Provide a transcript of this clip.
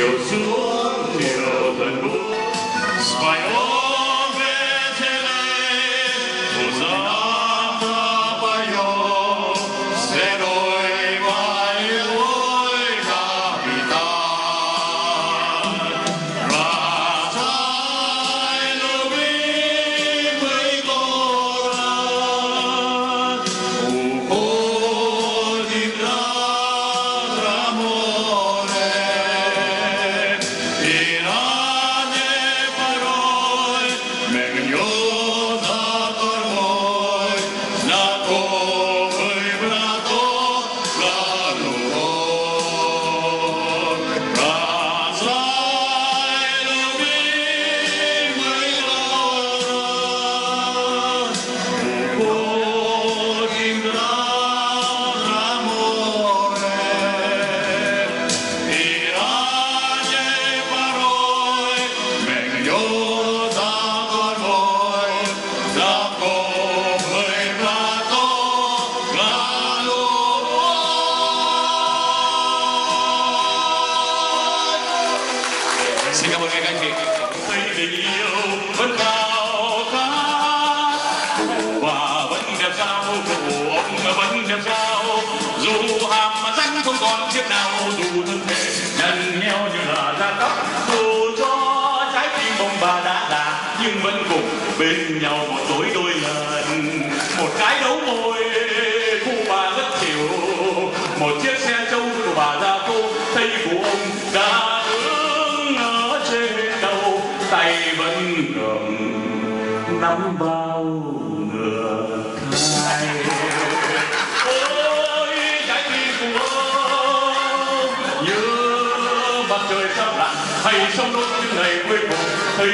chiều xuống chiều tận buông xin cảm ơn các anh chị. Tình vẫn bao khát và vẫn đẹp sao dù ông vẫn đẹp sao dù hàm danh không còn chiếc nào dù thân thể. Nhưng vẫn cùng bên nhau một tối đôi lần. Một cái đấu môi, cụ bà rất chịu một chiếc xe trâu của bà ra cô tay của ông đã hướng ở trên đầu. Tay vẫn cầm nắm bao ngựa thai. Ôi, trái tim của ông như mặt trời sắp lặn hay sông nốt những ngày cuối cùng thấy